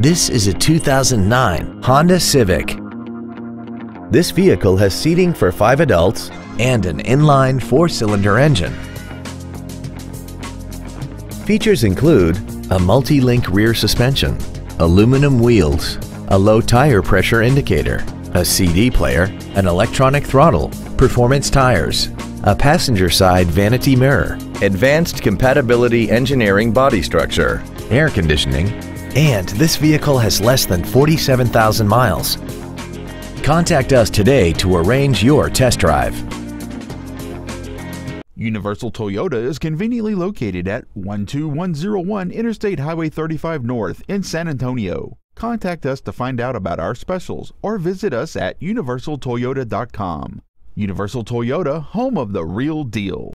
This is a 2009 Honda Civic. This vehicle has seating for five adults and an inline four-cylinder engine. Features include a multi-link rear suspension, aluminum wheels, a low tire pressure indicator, a CD player, an electronic throttle, performance tires, a passenger side vanity mirror, advanced compatibility engineering body structure, air conditioning, and this vehicle has less than 47,000 miles. Contact us today to arrange your test drive. Universal Toyota is conveniently located at 12101 Interstate Highway 35 North in San Antonio. Contact us to find out about our specials or visit us at universaltoyota.com. Universal Toyota, home of the real deal.